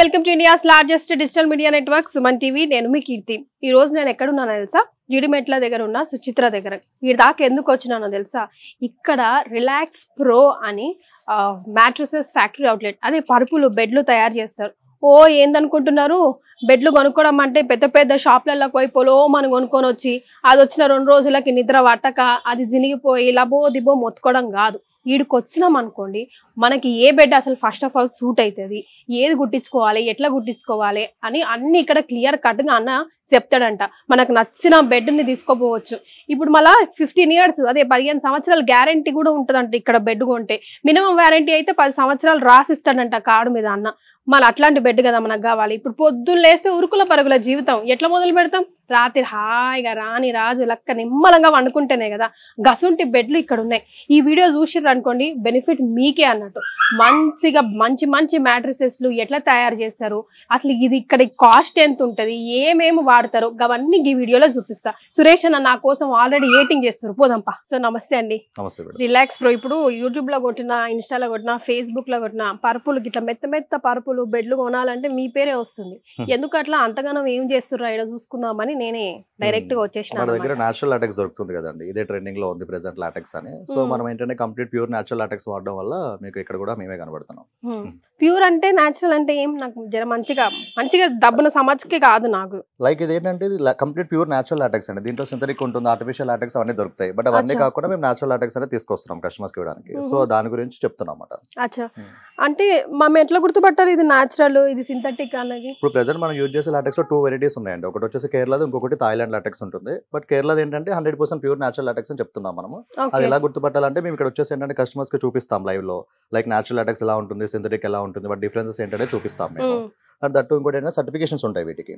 Welcome to India's largest digital media network Suman TV. నేను మీ కీర్తి. ఈ రోజు నేను ఎక్కడున్నానో తెలుసా? జిడిమెట్ల దగ్గర ఉన్న సుచిత్ర దగ్గర. ఈ దాకా ఎందుకు వచ్చినానో తెలుసా? ఇక్కడ రిలాక్స్ ప్రో అని మ్యాట్రసెస్ ఫ్యాక్టరీ అవుట్లెట్ అదే పరుపులు బెడ్లు తయారు చేస్తారు. ఓ ఏందనుకుంటున్నారు? బెడ్లు కొనుక్కోవడం అంటే పెద్ద పెద్ద షాప్లలో పోయి పొలోమని కొనుక్కొని వచ్చి అది వచ్చిన రెండు రోజులకి నిద్ర పట్టక అది జినిగిపోయి లబో దిబో మొత్తుకోవడం కాదు. వీడికి వచ్చినాం అనుకోండి మనకి ఏ బెడ్ అసలు ఫస్ట్ ఆఫ్ ఆల్ సూట్ అవుతుంది ఏది గుట్టించుకోవాలి? ఎట్లా గుట్టించుకోవాలి? అని అన్ని ఇక్కడ క్లియర్ కట్గా అన్న చెప్తాడంట. మనకు నచ్చిన బెడ్ని తీసుకోపోవచ్చు ఇప్పుడు మళ్ళీ ఫిఫ్టీన్ ఇయర్స్ అదే పదిహేను సంవత్సరాల గ్యారంటీ కూడా ఉంటుందంట ఇక్కడ బెడ్ కొంటే. మినిమం వారంటీ అయితే పది సంవత్సరాలు రాసిస్తాడంట కార్డు మీద అన్న. మళ్ళీ అట్లాంటి బెడ్ కదా మనకు కావాలి. ఇప్పుడు పొద్దున్న లేస్తే ఉరుకుల పరుగుల జీవితం. ఎట్లా మొదలు పెడతాం? రాత్రి హాయిగా రాని రాజు లక్క నిమ్మలంగా వండుకుంటేనే కదా గసుంటి బెడ్లు ఇక్కడ ఉన్నాయి ఈ వీడియో చూసిర్రు అనుకోండి బెనిఫిట్ మీకే అన్నట్టు. మంచిగా మంచి మంచి మ్యాట్రసెస్లు ఎట్లా తయారు చేస్తారు? అసలు ఇది ఇక్కడ కాస్ట్ ఎంత ఉంటుంది ఏమేమి వాడతారు? అవన్నీ ఈ వీడియోలో చూపిస్తా. సురేష్ అన్న నా కోసం ఆల్రెడీ ఏటింగ్ చేస్తారు పోదాంపా సో నమస్తే అండి. రిలాక్స్ ప్రో ఇప్పుడు యూట్యూబ్లో కొట్టిన ఇన్స్టాలో కొట్టిన ఫేస్బుక్లో కొట్టిన పరుపులు గిట్ల మెత్త మెత్త పరుపులు బెడ్లు కొనాలంటే మీ పేరే వస్తుంది. ఎందుకు అట్లా? అంతగానో ఏం చేస్తుర్రా? ఇక్కడ చూసుకుందామని నేనే డైరెక్ట్గా వచ్చేసిన మన దగ్గర నేచురల్ లాటెక్స్ దొరుకుతుంది కదండి. ఇదే ట్రెండింగ్లో ఉంది ప్రెసెంట్ లాటెక్స్ అని. సో. మనం ఏంటంటే కంప్లీట్ ప్యూర్ నేచురల్ లాటెక్స్ వాడడం వల్ల మీకు ఇక్కడ కూడా మేమే కనబడుతున్నాం. ప్యూర్ అంటే నేచురల్ అంటే ఏం? నాకు జర మంచిగా మంచిగా దబ్బున సమజ్కి కాదు నాకు. లైక్ ఇది ఏంటంటే ఇది కంప్లీట్ ప్యూర్ నేచురల్ లాటెక్స్ అండి. దీంట్లో సింథటిక్ ఉంటుంది ఆర్టిఫిషియల్ లాటెక్స్ అవన్నీ దొరుకుతాయి. బట్ అవన్నీ. కాకుండా మేము నేచురల్ లాటెక్స్ అనేది తీసుకొస్తున్నాం కస్టమర్స్కి ఇవ్వడానికి. సో. దాని గురించి చెప్తున్నాం అన్నమాట. అచ్చా. అంటే మనం ఎట్లా గుర్తుపట్టాలి ఇది నేచురల్ ఇది సింథటిక్ అన్నది ఇప్పుడు ప్రెసెంట్ మనం యూజ్ చేసే లాటెక్స్ టూ వెరైటీస్ ఉన్నాయండి. ఒకటి వచ్చేసి కేరళది ఇంకొకటి థాయిలాండ్ లాటెక్స్ ఉంటుంది. బట్ కేరళది ఏంటంటే hundred percent pure natural latex అని చెప్తున్నాం మనము. అది ఎలా గుర్తుపట్టాలంటే మేము ఇక్కడ వచ్చేసి ఏంటంటే కస్టమర్స్కి చూపిస్తాం లైవ్లో లైక్ నేచురల్ లాటెక్స్ ఎలా ఉంటుంది సింథటిక్ ఎలా ఉంటుంది బట్ డిఫరెన్సెస్ ఏంటంటే చూపిస్తాం మేము. అండ్ దట్టు ఇంకోటి ఏంటంటే సర్టిఫికేషన్స్ ఉంటాయి వీటికి.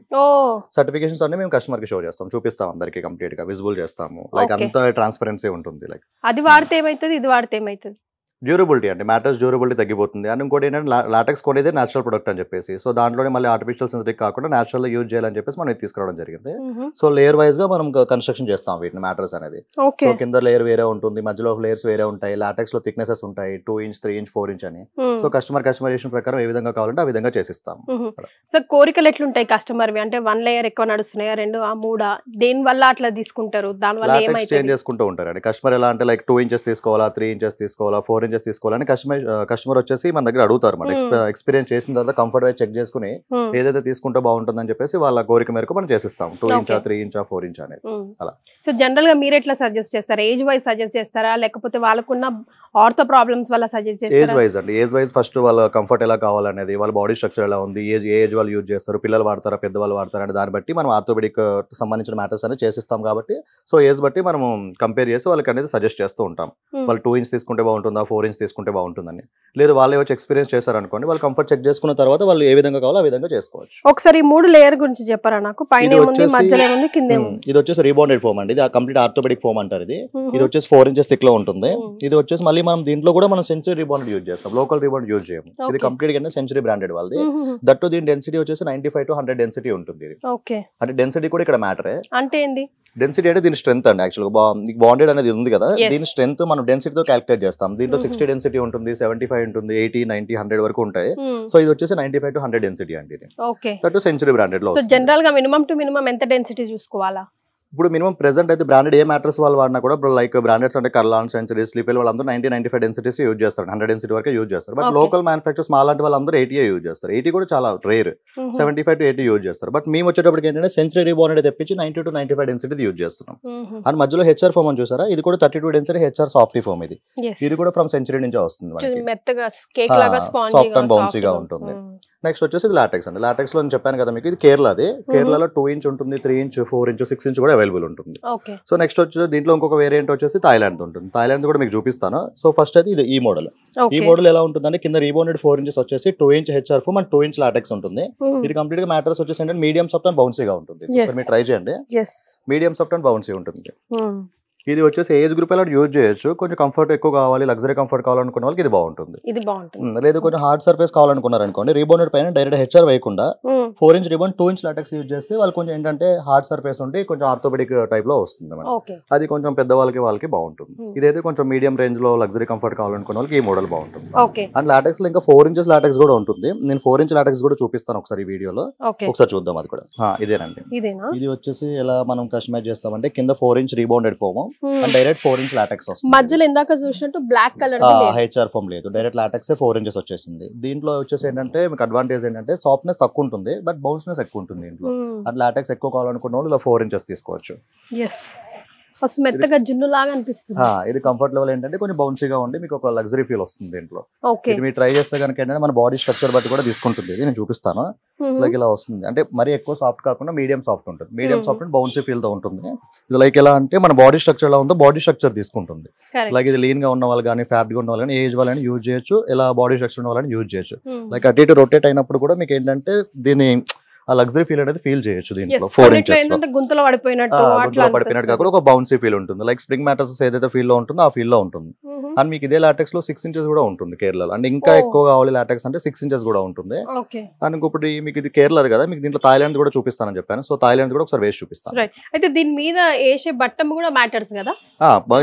సర్టిఫికేషన్స్ అన్ని మేము కస్టమర్కి షో చేస్తాం. చూపిస్తాం అందరికి కంప్లీట్గా విజిబుల్ చేస్తాము. లైక్. అంత ట్రాన్స్పరెన్సీ ఉంటుంది లైక్. అది వాడితే ఏమైతుంది ఇది వాడితే ఏమైతుంది? డ్యూరబిలిటీ అంటే మ్యాటర్స్ డ్యూరబిలిటీ తగ్గిపోతుంది. అండ్ ఇంకోటి ఏంటంటే లాటెక్స్ కొనేదే నేచురల్ ప్రొడక్ట్ అని చెప్పేసి. సో దాంట్లోనే మళ్ళీ ఆర్టిఫిషియల్ సింథటిక్ కాకుండా నేచురల్ యూజ్ చేయాలని చెప్పేసి మనం తీసుకురావడం జరిగింది. సో లేయర్ వైజ్గా మనం కన్స్ట్రక్షన్ చేస్తాం వీటిని మ్యాటర్స్ అనేది. ఓకే. సో కింద లేయర్ వేరే ఉంటుంది మధ్యలో లేయర్స్ వేరే ఉంటాయి లాటెక్స్లో థిక్నెసెస్ ఉంటాయి two inch three inch four inch అని. సో కస్టమర్ కస్టమైజేషన్ ప్రకారం ఏ విధంగా కావాలంటే ఆ విధంగా చేసిస్తాం. సో కోరికలు ఎట్లుంటాయి కస్టమర్వి అంటే వన్ లేయర్ ఎక్కువ నడుస్తున్నాయా రెండు ఆ మూడా? దేని వల్ల అట్లా తీసుకుంటారు? దాని వల్ల చేంజ్ చేసుకుంటూ ఉంటారండి. కస్టమర్ ఎలా అంటే లైక్ టూ ఇంచెస్ తీసుకోవాలా త్రీ ఇంచెస్ తీసుకోవాలా ఫోర్ ఇంచెస్ తీసుకోవాలని కస్టమర్ కస్టమర్ వచ్చేసి మన దగ్గర అడుగుతారు మన Hmm. ఎక్స్పీరియన్స్ చేసిన తర్వాత కంఫర్ట్ వైజ్ చెక్ చేసుకుని Hmm. ఏదైతే తీసుకుంటే బాగుంటుందని చెప్పేసి వాళ్ళ కోరిక మేరకు మనం చేసిస్తాం టూ ఇంచా. త్రీ ఇంచా ఫోర్ ఇంచ్ అనేది ఉమ్. అలా. సో జనరల్గా మీరు ఎట్లా సజెస్ట్ చేస్తారా ఏజ్ వైజ్ సజెస్ట్ చేస్తారా లేకపోతే వాళ్ళకున్న ఆర్థో ప్రాబ్లమ్స్ వల్ల సజెస్ట్ ఏజ్ చేస్తారా వైజ్ అండి ఏజ్ వైజ్ ఫస్ట్ వాళ్ళ కంఫర్ట్ ఎలా కావాలనేది వాళ్ళ బాడీ స్ట్రక్చర్ ఎలా ఉంది ఏజ్ ఏ ఏజ్ వాళ్ళు యూజ్ చేస్తారు పిల్లలు వాడతారా పెద్దవాళ్ళు వాడతారా అనే దాన్ని బట్టి మనం ఆర్థోపెడిక్ సంబంధించిన మ్యాటర్స్ అనేది చేసిస్తాం కాబట్టి సో ఏజ్ బట్టి మనం కంపేర్ చేసి వాళ్ళకి అనేది సజెస్ట్ చేస్తూ ఉంటాం Hmm. వాళ్ళు టూ ఇంచ్ తీసుకుంటే బాగుంటుందా ఫోర్ ఇంచ్ తీసుకుంటే బాగుంటుందని. లేదు వాళ్ళే వచ్చి ఎక్స్పీరియన్స్ చేశారనుకోండి వాళ్ళు కంఫర్ట్ చెక్ చేసుకున్న తర్వాత వాళ్ళు ఏ విధంగా కావాలో ఆ విధంగా చేసుకోవచ్చు. ఒకసారి మూడు లేయర్ గురించి చెప్పారా నాకు? పైన ఇది వచ్చేసి- రీబౌండెడ్ ఫోమ్ అండి. ఇది కంప్లీట్ ఆర్థోపెడిక్ ఫోమ్ అంటారు ఇది. ఇది వచ్చేసి ఫోర్ ఇంచెస్ థిక్లో ఉంటుంది. ఇది వచ్చేసి మళ్ళీ మనం దీంట్లో కూడా మనం సెంచరీ రీబౌండ్ యూజ్ చేస్తాం. లోకల్ రీబౌండ్ యూజ్ చేయము. ఇది. కంప్లీట్గా సెంచరీ బ్రాండెడ్ వాళ్ళది. దట్టు దీని డెన్సిటీ వచ్చేసి ninety five to hundred density ఉంటుంది అంటే డెన్సిటీ కూడా ఇక్కడ మ్యాటరే అంటే డెన్సిటీ అంటే దీని స్ట్రెంత్ అండి యాక్చువల్గా బాండెడ్ అనేది ఉంది కదా. దీని స్ట్రెంత్ మనం డెన్సిటీతో క్యాలిక్యులేట్ చేస్తాం. దీంట్లో. సిక్స్టీ డెన్సిటీ ఉంటుంది సెవెంటీ ఫైవ్ ఉంటుంది ఎయిటీ నైన్టీ హండ్రెడ్ వరకు ఉంటాయి ఉమ్. సో ఇది వచ్చేసి ninety five to hundred density అండి సెంచరీ బ్రాండెడ్లో. జనరల్గా మినిమం టు మినిమం ఎంత డెన్సిటీ చూసుకోవాలా ఇప్పుడు మినిమం ప్రెసెంట్ అయితే బ్రాండెడ్ ఏ మ్యాట్రస్ వాళ్ళు వాడినా కూడా ఇప్పుడు లైక్ బ్రాండెడ్స్ అంటే కర్లాన్ సెంచరీ స్లీఫెల్ వాళ్ళందరూ ninety ninety five densities use చేస్తారు. హండ్రెడ్ డెన్సిటీ వరకు యూజ్ చేస్తారు. బట్. లోకల్ మ్యానుఫాక్చర్స్ మా లాంటి వాళ్ళందరూ ఎయిటీ యూజ్ చేస్తారు. ఎయిటీ కూడా చాలా rare. Seventy five to eighty use చేస్తారు. బట్ మేము వచ్చేటప్పటికి ఏంటంటే సెంచరీ రీబాండెడ్ తెప్పించి ninety to ninety five density use చేస్తున్నాం. అండ్ మధ్యలో హెచ్ఆర్ ఫోమ్ అని చూసారా? ఇది కూడా thirty two density HR softy foam ఇది. ఇది కూడా ఫ్రమ్ సెంచరీ నుంచే వస్తుంది కొంచెం మనకి. మెత్తగా కేక్ లాగా Ah, spongy soft and bouncy గా ఉంటుంది. నెక్స్ట్ వచ్చేసి ఇది లాటెక్స్ అండి. లాటెక్స్లో నేను చెప్పాను కదా మీకు ఇది కేరళది. కేరళలో టూ ఇంచ్ ఉంటుంది three inch four inch six inch కూడా అవైలబుల్ ఉంటుంది. సో నెక్స్ట్ వచ్చి దీంట్లో ఇంకొక వేరియంట్ వచ్చేసి థాయిలాండ్ ఉంటుంది. థాయిలాండ్ కూడా మీకు చూపిస్తాను. సో ఫస్ట్ అయితే ఇది ఈ మోడల్ ఈ మోడల్ ఎలా ఉంటుందంటే కింద రీబౌండెడ్ ఫోర్ ఇంచెస్ వచ్చేసి two inch HR foam and two inch latex ఉంటుంది. ఇది కంప్లీట్గా మ్యాటర్స్ వచ్చేసి ఏంటంటే మీడియం సాఫ్ట్ అండ్ బౌన్సీగా ఉంటుంది. మీరు ట్రై చేయండి. మీడియం సాఫ్ట్ అండ్ బౌన్సీ ఉంటుంది. ఇది వచ్చేసి ఏజ్ గ్రూప్ ఎలా యూజ్ చేయొచ్చు? కొంచెం కంఫర్ట్ ఎక్కువ కావాలి లగ్జరీ కంఫర్ట్ కావాలనుకున్న వాళ్ళకి ఇది బాగుంటుంది. ఇది బాగుంటుంది. లేదు కొంచెం హార్డ్ సర్ఫేస్ కావాలనుకున్నారు అనుకోండి రీబౌండెడ్ పైన డైరెక్ట్ హెచ్ఆర్ వేయకుండా four inch rebound two inch latex use చేస్తే వాళ్ళు కొంచెం ఏంటంటే హార్డ్ సర్ఫేస్ ఉండి కొంచెం ఆర్థోపెడిక్ టైప్లో వస్తుంది మేడం అది కొంచెం పెద్దవాళ్ళకి వాళ్ళకి బాగుంటుంది. Hmm. ఇదైతే కొంచెం మీడియం రేంజ్లో లగ్జరీ కంఫర్ట్ కావాలనుకున్న వాళ్ళకి ఈ మోడల్ బాగుంటుంది. అండ్ లాటెక్స్లో ఇంకా ఫోర్ ఇంచెస్ లాటెక్స్ కూడా ఉంటుంది. నేను ఫోర్ ఇంచ్ లాటెక్స్ కూడా చూపిస్తాను ఒకసారి ఈ వీడియోలో. ఒకసారి చూద్దాం అది కూడా. ఇదేనండి. ఇదేనా? ఇది వచ్చేసి ఎలా మనం కస్టమైజ్ చేస్తామంటే కింద four inch rebounded foam and direct four inch latex వస్తుంది. మధ్యలో ఇందాక చూసినట్టు బ్లాక్ కలర్ హెచ్ఆర్ ఫోమ్ లేదు. డైరెక్ట్ లాటెక్స్ ఫోర్ ఇంచెస్ వచ్చేసింది. దీంట్లో వచ్చేసి ఏంటంటే మీకు అడ్వాంటేజ్ ఏంటంటే సాఫ్ట్నెస్ తక్కువ ఉంటుంది బట్ బౌన్స్నెస్ ఎక్కువ ఉంటుంది దీంట్లో. అండ్ లాటెక్స్ ఎక్కువ కావాలనుకున్న వాళ్ళు ఇలా ఫోర్ ఇంచెస్ తీసుకోవచ్చు. ఎస్ మెత్తగా జున్ను లాగా అనిపిస్తుంది. ఇది కంఫర్ట్ లెవెల్ ఏంటంటే కొంచెం బౌన్సీగా ఉండి మీకు ఒక లగ్జరీ ఫీల్ వస్తుంది దీంట్లో. మీరు ట్రై చేస్తే కనుక ఏంటంటే మన బాడీ స్ట్రక్చర్ బట్టి కూడా తీసుకుంటుంది. నేను చూపిస్తాను. లైక్ ఇలా వస్తుంది. అంటే మరీ ఎక్కువ సాఫ్ట్ కాకుండా మీడియం సాఫ్ట్ ఉంటుంది. మీడియం. సాఫ్ట్ బౌన్సీ ఫీల్తో ఉంటుంది. ఇది లైక్ ఎలా అంటే మన బాడీ స్ట్రక్చర్ ఎలా ఉందో బాడీ స్ట్రక్చర్ తీసుకుంటుంది. లైక్ ఇది లీన్గా ఉన్న వాళ్ళు కానీ ఫ్యాట్గా ఉన్న వాళ్ళు కానీ ఏజ్ వాళ్ళని యూజ్ చేయొచ్చు. ఇలా బాడీ స్ట్రక్చర్ ఉన్న వాళ్ళని యూజ్ చేయొచ్చు. లైక్ అటు ఇటు రొటేట్ అయినప్పుడు కూడా మీకు ఏంటంటే దీని ఆ లగ్జరీ ఫీల్ అనేది ఫీల్ చేయొచ్చు దీంట్లో. ఫోర్ ఇంచెస్ గుంతలో పడిపోయినట్టు ఆ, అట్లా గుంతలో పడిపోయినట్టు కాకుండా ఒక బౌన్సీ ఫీల్ ఉంటుంది. లైక్ స్ప్రింగ్ మ్యాటర్స్ ఏదైతే ఫీల్లో ఉంటుందో ఆ ఫీల్లో ఉంటుంది. అండ్ మీకు ఇదే లాటెక్స్లో సిక్స్ ఇంచెస్ కూడా ఉంటుంది కేరళలో. అండ్ ఇంకా. ఎక్కువ కావాలి లాటెక్స్ అంటే సిక్స్ ఇంచెస్ కూడా ఉంటుంది. అండ్ ఇంకొకటి మీకు ఇది కేరళది కదా మీకు దీంట్లో థాయిలాండ్ కూడా చూపిస్తానని చెప్పాను. సో థాయిలాండ్ కూడా ఒకసారి వేసి చూపిస్తాను. అయితే దీని మీద వేసే బట్టం కూడా మ్యాటర్స్ కదా?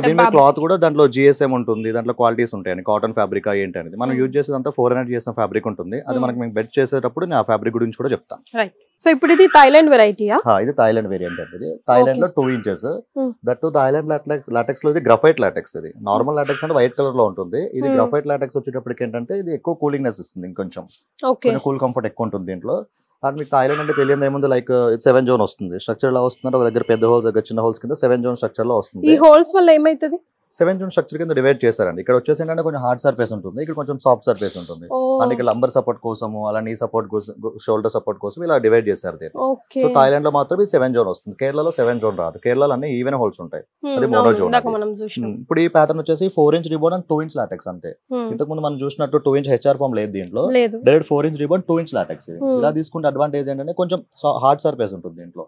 దీని మీద. క్లాత్ కూడా దాంట్లో జిఎస్ఎం ఉంటుంది దాంట్లో క్వాలిటీస్ ఉంటాయి కాటన్ ఫ్యాబ్రిక్ ఏంటి అనేది. మనం. యూజ్ చేసేదంతా ఫోర్ హండ్రెడ్ చేసిన ఫ్యాబ్రిక్ ఉంటుంది. అది. మనకి మేము బెడ్ చేసేటప్పుడు నేను ఆ ఫ్యాబ్రిక్ గురించి కూడా చెప్తాను. సో ఇప్పుడు ఇది థైలాండ్ వెరైటీయా ఇది థాయిలాండ్ వేరియంట్ అండి ఇది. థాయిలాండ్లో two inches Hmm. That Thailand లాటెక్స్లో ఇది గ్రఫైట్ లాటెక్స్ ఇది. నార్మల్ లాటెక్స్ అంటే వైట్ కలర్లో ఉంటుంది. ఇది Hmm. గ్రఫైట్ లాటెక్స్ వచ్చేటప్పటికి ఏంటంటే ఇది ఎక్కువ కూలింగ్నెస్ ఇస్తుంది ఇంకొంచెం. కూల్ కంఫర్ట్ ఎక్కువ ఉంటుంది దీంట్లో. అండ్ మీకు థాయిలాండ్ అంటే తెలియదు ఏముంది లైక్ సెవెన్ జోన్ వస్తుంది. స్ట్రక్చర్ ఎలా వస్తుందంటే ఒక దగ్గర పెద్ద హోల్స్ దగ్గర చిన్న హోల్స్ కింద సెవెన్ జోన్ స్ట్రక్చర్లో ఈ వస్తుంది హోల్స్ వల్ల ఏమైతుంది? సెవెన్ జోన్ స్ట్రక్చర్ కింద డివైడ్ చేశారండి. ఇక్కడ వచ్చేసి ఏంటంటే కొంచెం హార్డ్ సర్ఫేస్ ఉంటుంది. ఇక్కడ కొంచెం సాఫ్ట్ సర్ఫేస్ ఉంటుంది. అండ్ ఇక్కడ లంబర్ సపోర్ట్ కోసము అలా నీ సపోర్ట్ కోసం షోల్డర్ సపోర్ట్ కోసం ఇలా డివైడ్ చేశారు దీన్ని. సో థాయిలాండ్లో మాత్రం సెవెన్ జోన్ వస్తుంది. కేరళలో సెవెన్ జోన్ రాదు. కేరళలో అన్ని ఈవెన్ హోల్స్ ఉంటాయి. అది. మనం చూసినాం. ఇప్పుడు ఈ ప్యాటర్న్ వచ్చేసి four inch rebound and two inch latex అంతే. ఇంతకు ముందు మనం చూసినట్టు టూ ఇంచ్ హెచ్ఆర్ ఫామ్ లేదు దీంట్లో. Direct four inch rebound two inch latex ఇది. ఇలా తీసుకుంటే అడ్వాంటేజ్ ఏంటంటే కొంచెం హార్డ్ సర్ఫేస్ ఉంటుంది దీంట్లో.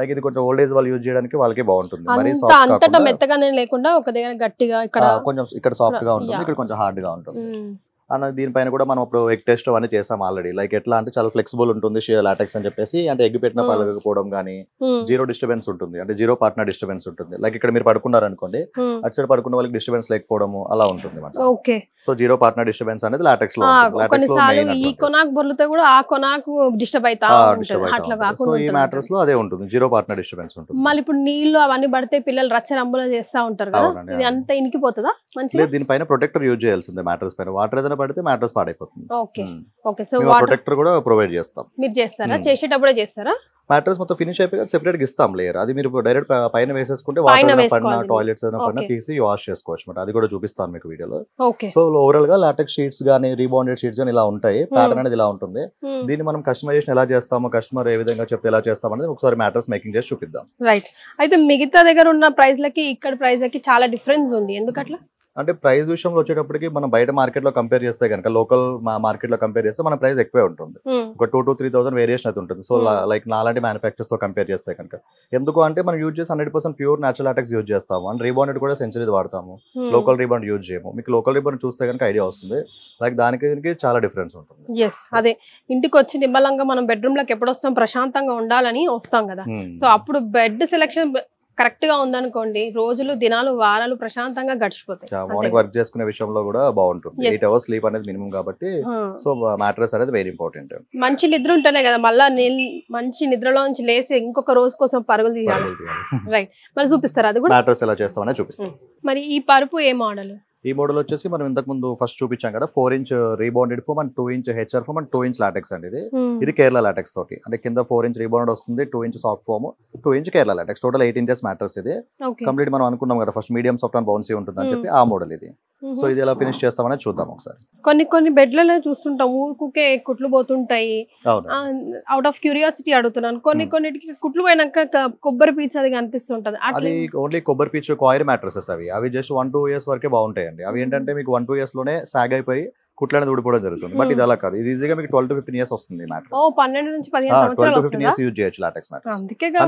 లైక్ ఇది కొంచెం ఓల్డ్ ఏజ్ వాళ్ళు యూజ్ చేయడానికి వాళ్ళకి బాగుంటుంది. మరీ అంత సాఫ్ట్ అంతటా కాకుండా మెత్తగానే లేకుండా ఒక దగ్గర గట్టిగా ఇక్కడ కొంచెం ఇక్కడ సాఫ్ట్గా ఉంటుంది. ఇక్కడ కొంచెం హార్డ్గా ఉంటుంది. అన్న దీనిపైన కూడా మనం ఇప్పుడు ఎగ్ టెస్ట్ అవన్నీ చేసాం ఆల్రెడీ లైక్ ఎట్లా అంటే చాలా ఫ్లెక్సిబుల్ ఉంటుంది లాటెక్స్ అని చెప్పేసి అంటే ఎగ్ పెట్టిన. పలగకపోవడం కానీ. జీరో డిస్టర్బెన్స్ ఉంటుంది అంటే జీరో పార్ట్నర్ డిస్టర్బెన్స్ ఉంటుంది లైక్ ఇక్కడ మీరు పడుకున్నారు అనుకోండి Hmm. అటు సైడ్ పడుకున్న వాళ్ళకి డిస్టర్బెన్స్ లేకపోవడము అలా ఉంటుంది okay so zero partner disturbance అనేది లాటెక్స్లో ఈ advantage. కొనాకు బొర్లుతో కూడా ఆ కొనాకు డిస్టర్బ్ అవుతా అట్లా. కాకుండా ఈ. మ్యాటర్స్లో అదే ఉంటుంది జీరో పార్ట్నర్ డిస్టర్బెన్స్ ఉంటుంది మళ్ళీ ఇప్పుడు నీళ్ళు అవన్నీ పడితే పిల్లలు రచ్చ రంబులో చేస్తా ఉంటారు కదా అవునండి, ఇది అవును. అంత ఇనికిపోతుందా మంచిగా దీనిపైన ప్రొటెక్టర్ యూజ్ చేయాల్సిందే మ్యాటర్స్ పైన వాటర్ ఏదైనా పడితే మ్యాటర్స్ పాడైపోతుంది. ఓకే. సో ప్రొటెక్టర్ కూడా ప్రొవైడ్ చేస్తాం. మీరు చేస్తారా. చేసేటప్పుడే చేస్తారా? మ్యాటర్స్ మొత్తం ఫినిష్ అయిపోయి సెపరేట్గా ఇస్తాం లేయర్. అది మీరు డైరెక్ట్ పైన వేసేసుకుంటే వాటర్ పడిన. టాయిలెట్స్ పడిన. తీసి వాష్ చేసుకోవచ్చు అనమాట అది కూడా చూపిస్తాను మీకు వీడియోలో. సో ఓవరాల్గా లాటెక్స్ షీట్స్ కానీ రీబౌండెడ్ షీట్స్ కానీ ఇలా ఉంటాయి. ప్యాటర్న్ అనేది ఇలా ఉంటుంది. దీన్ని మనం కస్టమైజేషన్ ఎలా చేస్తామో కస్టమర్ ఏ విధంగా చెప్తే ఎలా చేస్తాం అనేది ఒకసారి మ్యాటర్స్ మేకింగ్ చేసి చూపిద్దాం. రైట్. అయితే మిగతా దగ్గర ఉన్న ప్రైస్ లకి ఇక్కడ ప్రైస్ లకి చాలా డిఫరెన్స్ ఉంది. ఎందుకట్లా? అంటే ప్రైస్ విషయంలో వచ్చేటప్పటికి మనం బయట మార్కెట్లో కంపేర్ చేస్తే కనుక లోకల్ మార్కెట్లో కంపేర్ చేస్తే మన ప్రైస్ ఎక్కువే ఉంటుంది. ఒక two to three thousand variation అయితే ఉంటుంది. సో. లైక్ నాలాంటి మ్యానుఫాక్చర్స్తో కంపేర్ చేస్తే కనుక ఎందుకు అంటే మనం యూజ్ చేసి hundred percent pure natural attacks use చేస్తాము. అండ్ రీబౌండెడ్ కూడా సెంచరీస్ వాడతాము. లోకల్ రీబౌండ్ యూజ్ చేయము. మీకు లోకల్ రీబౌండ్ చూస్తే కనుక ఐడియా వస్తుంది. లైక్ దానికి దీనికి చాలా డిఫరెన్స్ ఉంటుంది. ఎస్ అదే. ఇంటికి వచ్చి నిమ్మలంగా మనం బెడ్రూమ్లోకి ఎప్పుడు వస్తాం ప్రశాంతంగా ఉండాలని వస్తాం కదా. సో అప్పుడు బెడ్ సెలెక్షన్ కరెక్ట్గా ఉందనుకోండి రోజులు దినాలు వారాలు ప్రశాంతంగా గడిచిపోతాయి. మార్నింగ్. వర్క్ చేసుకునే విషయంలో కూడా బాగుంటుంది. ఎయిట్ అవర్స్ స్లీప్ అనేది మినిమం కాబట్టి. సో మ్యాట్రెస్ అనేది వెరీ ఇంపార్టెంట్ మంచి నిద్ర ఉంటేనే కదా మళ్ళా మంచి నిద్రలో నుంచి లేసి ఇంకొక రోజు కోసం పరుగులు తీయాలి. రైట్ మరి చూపిస్తారా అది కూడా? మ్యాట్రెస్ ఎలా చేస్తామనే చూపిస్తాం. మరి ఈ పరుపు ఏ మోడల్? ఈ మోడల్ వచ్చేసి మనం ఇంతకు ముందు ఫస్ట్ చూపించాం కదా four inch rebounded foam and two inch HR foam and two inch latex అండి ఇది. ఇది కేరళ లాటెక్స్ తోటి. అంటే కింద ఫోర్ ఇంచ్ రీబౌండ్ వస్తుంది two inch soft foam two inch Kerala latex total eight inches mattress ఇది. కంప్లీట్ మనం అనుకున్నాం కదా first medium soft and bouncy ఉంటుంది అని చెప్పి ఆ మోడల్ ఇది. సో ఇది ఎలా ఫినిష్ చేస్తామని చూద్దాం ఒకసారి. కొన్ని కొన్ని బెడ్లలో చూస్తుంటాం ఊరుకుకే కుట్లు పోతుంటాయి. అవుట్ ఆఫ్ క్యూరియాసిటీ అడుగుతున్నాను. కొన్ని. కొన్నిటికి కుట్లు పోయినాక కొబ్బరి పీచు అది కనిపిస్తుంటది. అది ఓన్లీ కొబ్బరి పీచు కాయిర్ మ్యాట్రసెస్ అవి. అవి జస్ట్ వన్ టూ ఇయర్స్ వరకే బాగుంటాయండి. అవి ఏంటంటే మీకు వన్ టూ ఇయర్స్లోనే సాగ్ అయిపోయి కుట్లు అనేది ఊడిపోవడం జరుగుతుంది. But Hmm. ఇది అలా కాదు. ఇది ఈజీగా మీకు ట్వెల్వ్ టు ఫిఫ్టీన్ ఇయర్స్ వస్తుంది twelve to fifteen years use చేయొచ్చు లాటెక్స్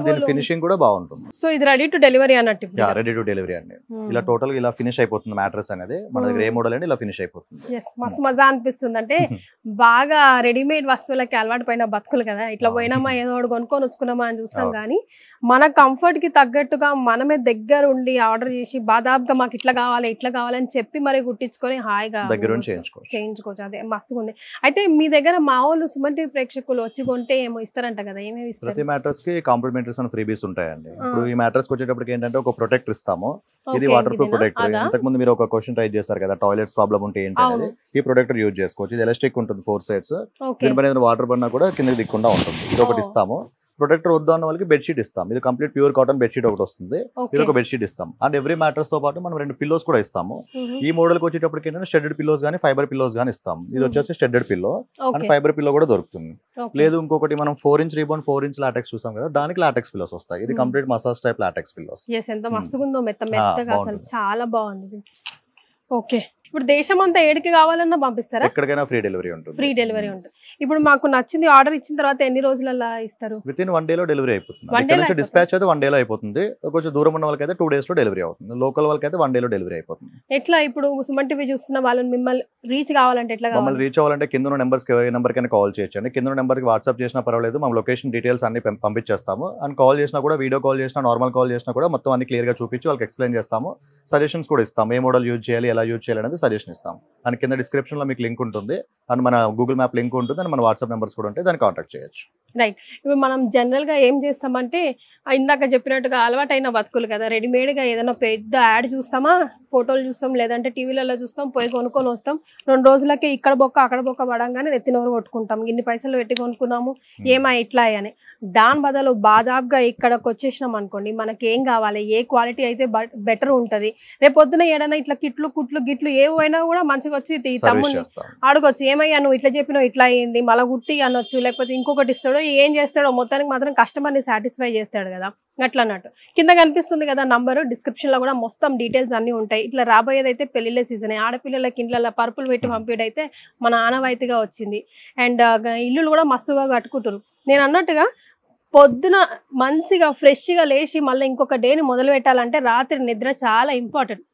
దీని. ఫినిషింగ్ కూడా బాగుంటుంది. సో ఇది రెడీ టు డెలివరీ అన్నట్టు రెడీ టు డెలివరీ అండి. ఇలా టోటల్ ఇలా ఫినిష్ అయిపోతుంది మ్యాట్రస్ అనేది. మన దగ్గర ఏ Hmm. మోడల్ అండి ఇలా ఫినిష్ అయిపోతుంది. మస్తు మజా అనిపిస్తుంది. అంటే బాగా రెడీమేడ్ వస్తువులకి అలవాటు పైన బతుకులు కదా. ఇట్లా. పోయినామా ఏదో ఒకటి కొనుక్కొని వచ్చుకున్నామా అని చూస్తాం. కానీ మన కంఫర్ట్కి తగ్గట్టుగా మనమే దగ్గర ఉండి ఆర్డర్ చేసి బాదాపుగా మాకు ఇట్లా కావాలి ఇట్లా కావాలని చెప్పి మరి కుట్టించుకొని హాయిగా దగ్గర. చేయించుకోవచ్చు. చేయించుకోవచ్చు. అదే మస్తుగా ఉంది అయితే మీ దగ్గర మా వాళ్ళు సుమన్ టీవీ ప్రేక్షకులు వచ్చి కొంటే ఏమో ఇస్తారంట కదా ఏమేమి ఇస్తారు? ప్రతి మ్యాట్రస్కి కాంప్లిమెంటరీస్ అండ్ ఫ్రీబీస్ ఉంటాయండి. ఇప్పుడు ఈ మ్యాట్రస్ వచ్చేటప్పటికి ఏంటంటే ఒక ప్రొటెక్టర్ ఇస్తాము. ఇది వాటర్ ప్రూఫ్? ప్రొటెక్టర్. అదా? ఇంతకు ముందు మీరు ఒక క్వశ్చన్ ట్రై చేశారు కదా టాయిలెట్స్ ప్రాబ్లం ఉంటే ఏంటి. అనేది. ఈ ప్రొటెక్టర్ యూజ్ చేసుకోవచ్చు. ఇది ఎలస్టిక్ ఉంటుంది ఫోర్ సైడ్స్. దీనిపైన వాటర్ పడినా కూడా కిందకి దిక్కుండా ఉంటుంది. ఇది ఒకటి. ఇస్తాము. ప్రొటెక్టర్ వద్దు అన్న వాళ్ళకి బెడ్షీట్ ఇస్తాం. ఇది కంప్లీట్ ప్యూర్ కాటన్ బెడ్షీట్ ఒకటి వస్తుంది. ఇది ఒక బెడ్షీట్ ఇస్తాం. అండ్ ఎవ్రీ మ్యాట్రస్తో పాటు మనం రెండు పిల్లోస్ కూడా ఇస్తాము. ఈ మోడల్కి వచ్చేటప్పటికి ఏంటంటే షెడెడ్ పిల్లోస్ కానీ ఫైబర్ పిల్లోస్ కానీ ఇస్తాం. ఇది. వచ్చేసి shredded pillow and fibre pillow కూడా దొరుకుతుంది. లేదు ఇంకొకటి మనం four inch rebound four inch latex చూసాం కదా దానికి లాటెక్స్ పిల్లోస్ వస్తాయి. ఇది. Complete massage type latex pillows ఎంత. మస్తుగా ఉందో మెత్త మెత్తగా అసలు. చాలా బాగుంది. ఓకే. ఇప్పుడు దేశం అంతా ఏడికి కావాలన్నా పంపిస్తారా? ఎక్కడికైనా ఫ్రీ డెలివరీ ఉంటుంది. ఫ్రీ డెలివరీ ఉంటుంది. ఇప్పుడు మాకు నచ్చింది ఆర్డర్ ఇచ్చిన తర్వాత ఎన్ని రోజులలో ఇస్తారు? విత్ ఇన్ వన్ డే లో డెలివరీ అయిపోతుంది. డిస్పాచ్ అయితే వన్ డే లో అయిపోతుంది. కొంచెం దూరం ఉన్న వాళ్ళకి అయితే టూ డేస్లో డెలివరీ అవుతుంది. లోకల్ వాళ్ళకి అయితే వన్ డే లో డెలివరీ అయిపోతుంది. ఎట్లా ఇప్పుడు సుమన్ టీవీ చూస్తున్న వాళ్ళని మిమ్మల్ని రీచ్ కావాలంటే ఎట్లా మమ్మల్ని రీచ్ అవ్వాలంటే కింద నెంబర్స్ ఏ నెంబర్ కైనా కాల్ చేయొచ్చండి. కింద నెంబర్కి వాట్సాప్ చేసినా పర్వాలేదు మా లొకేషన్ డీటెయిల్స్ అన్ని పంపించేస్తాము. అండ్ కాల్ చేసినా కూడా వీడియో కాల్ చేసినా నార్మల్ కాల్ చేసినా కూడా మొత్తం అన్ని క్లియర్గా చూపించి వాళ్ళకి ఎక్స్ప్లెయిన్ చేస్తాము. సజెషన్స్ కూడా ఇస్తాం ఏ మోడల్ యూజ్ చేయాలి ఎలా యూజ్ చేయాలి అనేది సజెషన్ ఇస్తాం అండ్ కింద డిస్క్రిప్షన్లో మీకు లింక్ ఉంటుంది. అండ్ మన గూగుల్ మ్యాప్ లింక్ ఉంటుంది. అండ్ మన వాట్సాప్ నెంబర్స్ కూడా ఉంటాయి. దాన్ని కాంటాక్ట్ చేయొచ్చు. ఇప్పుడు మనం జనరల్గా ఏం చేస్తామంటే ఇందాక చెప్పినట్టుగా అలవాటైన బతుకులు కదా. రెడీమేడ్గా ఏదైనా పెద్ద యాడ్ చూస్తామా? ఫోటోలు చూస్తాం లేదంటే టీవీలలో చూస్తాం పోయి కొనుక్కొని వస్తాం. రెండు రోజులకి ఇక్కడ బొక్క అక్కడ బొక్క పడంగానే నెత్తినోరు కొట్టుకుంటాం. ఇన్ని పైసలు పెట్టి కొనుక్కున్నాము ఏమా ఇట్లా అని. దాని బదులు బాదాబ్గా ఇక్కడికి వచ్చేసినాం అనుకోండి మనకి ఏం కావాలి? ఏ క్వాలిటీ అయితే బెటర్ ఉంటది? రేపు పొద్దున ఏడైనా ఇట్లా కిట్లు కుట్లు గిట్లు ఏవైనా కూడా మంచిగా వచ్చి తమ్ముని అడగొచ్చు. ఏమయ్యా నువ్వు ఇట్లా చెప్పినావు ఇట్లా అయ్యింది మళ్ళీ గుట్టి అనొచ్చు లేకపోతే ఇంకొకటి ఇస్తాడో ఏం చేస్తాడో మొత్తానికి మాత్రం కస్టమర్ని సాటిస్ఫై చేస్తాడు కదా. అట్లా అన్నట్టు కింద కనిపిస్తుంది కదా నంబర్ డిస్క్రిప్షన్లో కూడా మొత్తం డీటెయిల్స్ అన్ని ఉంటాయి. ఇట్లా రాబోయేది అయితే పెళ్ళిళ్ళ సీజన్. ఆడపిల్లలకి ఇంట్లో పరుపులు పెట్టి పంపిడు అయితే మన ఆనవాయితీగా వచ్చింది. అండ్ ఇల్లులు కూడా మస్తుగా కట్టుకుంటారు నేను అన్నట్టుగా పొద్దున మంచిగా ఫ్రెష్గా లేచి మళ్ళీ ఇంకొక డేని మొదలు పెట్టాలంటే రాత్రి నిద్ర చాలా ఇంపార్టెంట్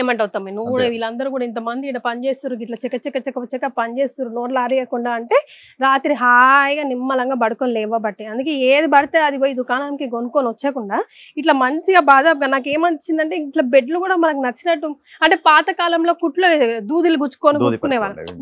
ఏమంటావు తమ్మి? నువ్వు కూడా. వీళ్ళందరూ కూడా ఇంతమంది ఇక్కడ పని చేస్తారు ఇట్లా చెక్క చెక్క చెక్క చెక్క పని చేస్తారు నోట్లు ఆరేయకుండా అంటే రాత్రి హాయిగా నిమ్మలంగా పడుకొని లేవబట్టి. అందుకే ఏది పడితే అది పోయి దుకాణానికి కొనుక్కొని వచ్చకుండా ఇట్లా మంచిగా బాదాపుగా నాకు ఏమనిపించిందంటే ఇట్లా బెడ్లు కూడా మనకు నచ్చినట్టు అంటే పాత కాలంలో కుట్లో దూదిలు గుచ్చుకొని పెట్టుకోండి.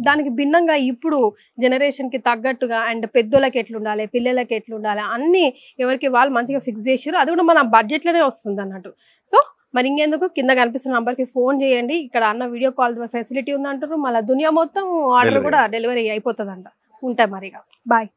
దానికి భిన్నంగా ఇప్పుడు జనరేషన్కి తగ్గట్టుగా అండ్ పెద్దోళ్ళకి ఎట్లుండాలి పిల్లలకి ఎట్లుండాలి అన్ని ఎవరికి వాళ్ళు మంచిగా ఫిక్స్ చేసారు అది కూడా మన బడ్జెట్లోనే వస్తుంది అన్నట్టు సో మరి ఇంకెందుకు? కింద కనిపిస్తున్న నంబర్కి ఫోన్ చేయండి. ఇక్కడ అన్న వీడియో కాల్ ఫెసిలిటీ ఉంది అంటారు మళ్ళీ దునియా మొత్తం ఆర్డర్. కూడా డెలివరీ అయిపోతుంది అంట ఉంటాయి మరి బాయ్.